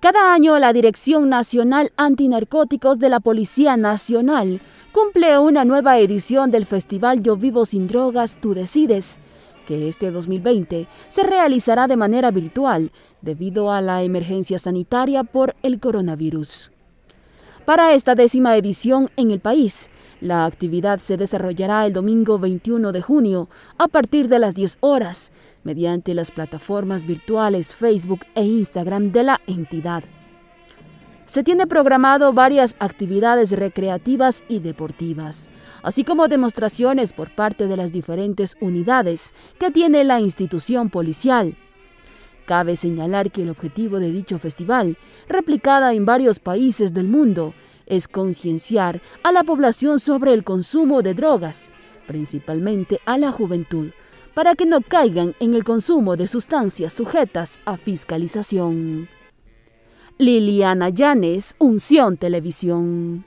Cada año la Dirección Nacional Antinarcóticos de la Policía Nacional cumple una nueva edición del Festival Yo Vivo Sin Drogas, Tú Decides, que este 2020 se realizará de manera virtual debido a la emergencia sanitaria por el coronavirus. Para esta décima edición en el país, la actividad se desarrollará el domingo 21 de junio a partir de las 10 horas mediante las plataformas virtuales Facebook e Instagram de la entidad. Se tiene programado varias actividades recreativas y deportivas, así como demostraciones por parte de las diferentes unidades que tiene la institución policial. Cabe señalar que el objetivo de dicho festival, replicada en varios países del mundo, es concienciar a la población sobre el consumo de drogas, principalmente a la juventud, para que no caigan en el consumo de sustancias sujetas a fiscalización. Liliana Llanes, Unción Televisión.